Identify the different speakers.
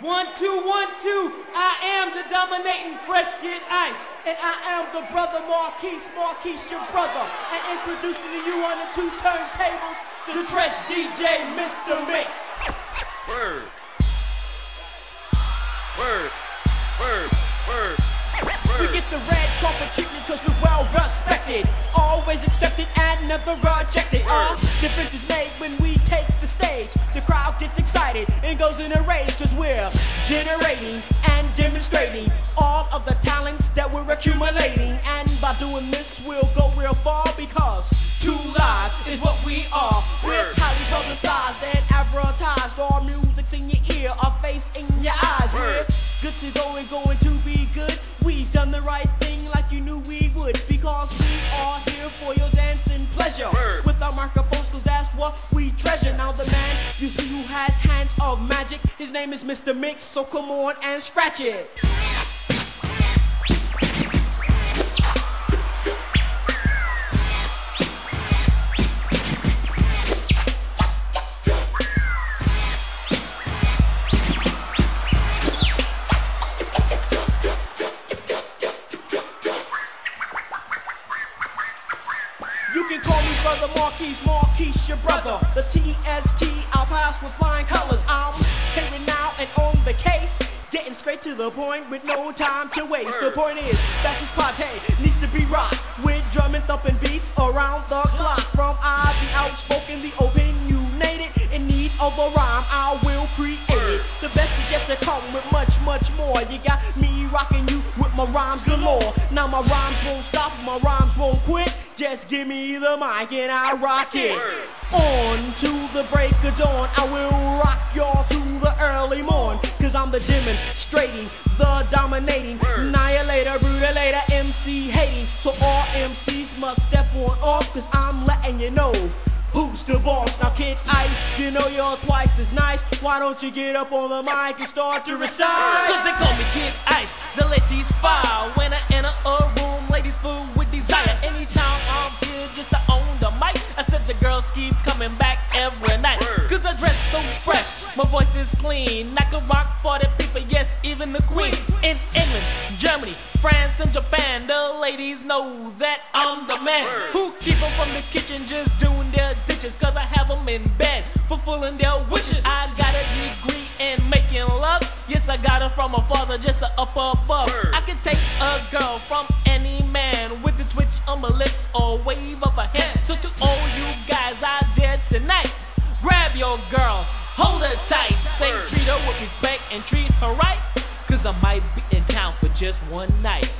Speaker 1: One, two, one, two. I am the dominating fresh kid ice.
Speaker 2: And I am the brother Marquis, Marquis your brother. And introducing to you on the two turntables,
Speaker 1: The Trench DJ, Mr. Mixx.
Speaker 3: Word. Word. Word. Word.
Speaker 2: We get the red carpet treatment cause we're well respected. Always accepted and never rejected. Uh, difference generating and demonstrating all of the talents that we're accumulating. And by doing this, we'll go real far because Two Live is what we are. We're highly publicized and advertised. Our music's in your ear, our face in your eyes. We're good to go and going to be good. We've done the right thing like you knew we would because we are here for your dancing pleasure. With our that's what we treasure. Now, the man you see who has hands of magic, his name is Mr. Mixx, so come on and scratch it. Brother Marquis, Marquis your brother. The TST, I'll pass with flying colors. I'm here now and on the case. Getting straight to the point with no time to waste. The point is that this party needs to be rocked with drumming, thumping beats around the clock. From I, the outspoken, the opinionated, in need of a rhyme, I will create it. The best is yet to come with much, much more. You got me rocking you with my rhymes galore. Now my rhymes won't stop, my rhymes won't quit. Just give me the mic and I rock it. On to the break of dawn, I will rock y'all to the early morn. Cause I'm the demonstrating, the dominating, annihilator, brutalator, MC hating. So all MCs must step on off, cause I'm letting you know. Who's the boss? Now, Kid Ice, you know you're twice as nice. Why don't you get up on the mic and start to recite?
Speaker 1: Cause they call me Kid Ice, the ladies fire. When I enter a room, ladies full with Anytime I'm here, just to own the mic. I said the girls keep coming back every night. Cause I dress so fresh, my voice is clean. I can rock for the people, yes, even the queen. In England, Germany, France, and Japan, the ladies know that I'm the man. Who keep them from the kitchen just doing their dishes. Cause I have them in bed, fulfilling their wishes. I got a degree in making love. Yes, I got it from my father, just a up above. I can take a girl from my lips or wave of a hand. So to all you guys out there tonight, grab your girl, hold her tight, say treat her with respect and treat her right. Cause I might be in town for just one night.